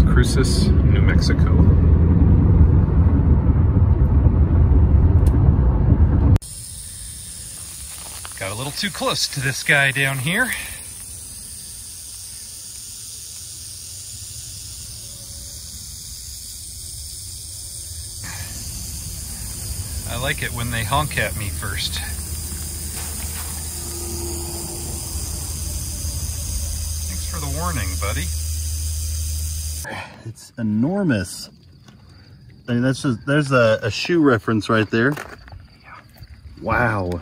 Nacosas, New Mexico. Got a little too close to this guy down here. I like it when they honk at me first. Thanks for the warning, buddy. It's enormous. I mean, that's just, there's a, a shoe reference right there. Wow.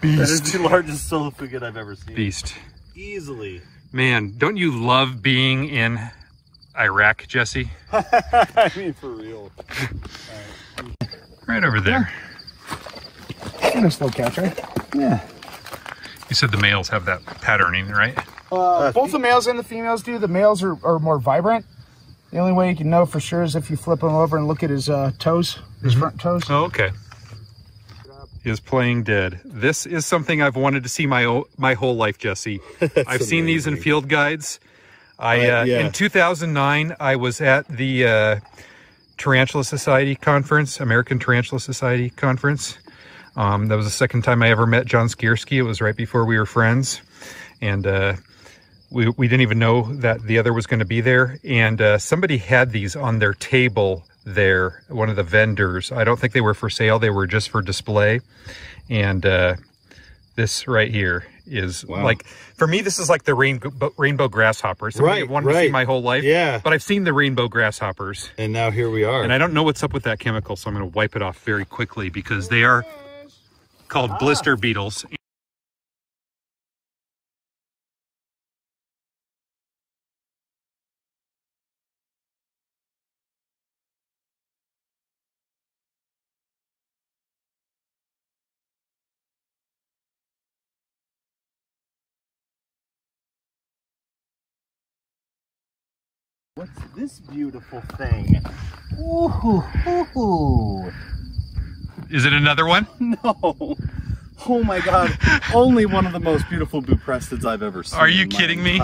Beast. That is the largest solifugid I've ever seen. Beast. Easily. Man, don't you love being in Iraq, Jesse? I mean, for real. Right over there. In a slow catch, right? Yeah. You said the males have that patterning, right? Uh, both the males and the females do. The males are, are more vibrant. The only way you can know for sure is if you flip him over and look at his uh, toes, his front toes. Oh, okay. He is playing dead. This is something I've wanted to see my my whole life, Jesse. I've seen these in field guides. I Uh, uh, yeah. in 2009 I was at the uh, Tarantula Society conference, American Tarantula Society conference. Um, that was the second time I ever met John Skierski. It was right before we were friends, and uh, we we didn't even know that the other was going to be there. And uh, somebody had these on their table there. One of the vendors. I don't think they were for sale. They were just for display. And uh, this right here is Wow. like for me. This is like the rainbow rainbow grasshopper. Something Right, I've wanted to see right. my whole life. Yeah. But I've seen the rainbow grasshoppers. And now here we are. And I don't know what's up with that chemical, so I'm going to wipe it off very quickly because they are called Ah. blister beetles. What's this beautiful thing? Ooh, Is it another one? no. Oh my god. Only one of the most beautiful Buprestids I've ever seen. Are you kidding me?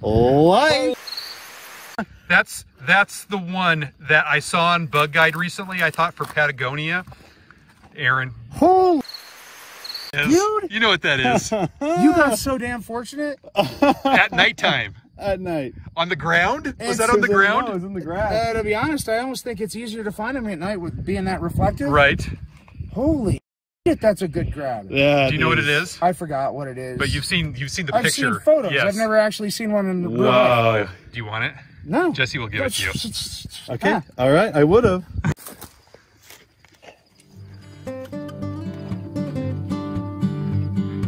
Life. That's that's the one that I saw on Bug Guide recently. I thought for Patagonia. Aaron, Holy, Dude! you know what that is? you got so damn fortunate. At nighttime, At night. on the ground. Was It's- that on the No, it ground? was in the grass. Uh, to be honest, I almost think it's easier to find them at night with being that reflective. Right. Holy shit, that's a good grab. Yeah. Do you know what it is? I forgot what it is. But you've seen you've seen the I've picture. seen photos. Yes. I've never actually seen one in the real life. Do you want it? No. Jesse will give it to you. Okay. Ah. All right. I would have.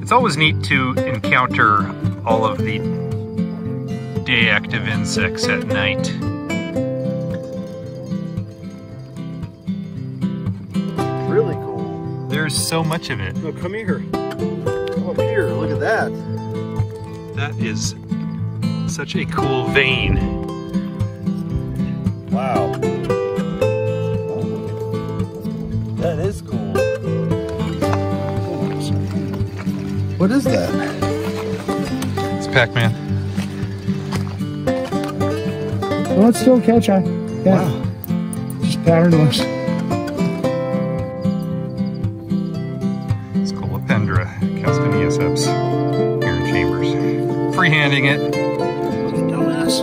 It's always neat to encounter all of the day active insects at night. Really cool. There's so much of it. No, come here. Come up here. Look at that. That is such a cool vein. Wow. That is cool. What is that? It's Pac-Man. Well, it's still catch eye. Yeah. Wow. Just patternless. It's Scolopendra castaneiceps here in Chambers. Freehanding it Dumbass.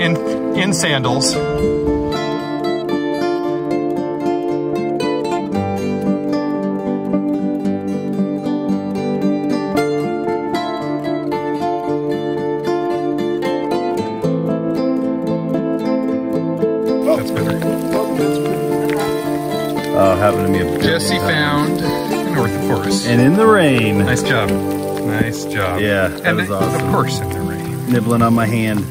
in in sandals. Oh, happened to me a Jesse found an orthophorus. And in the rain, Nice job. Nice job. Yeah, that and was of course in the rain. nibbling on my hand.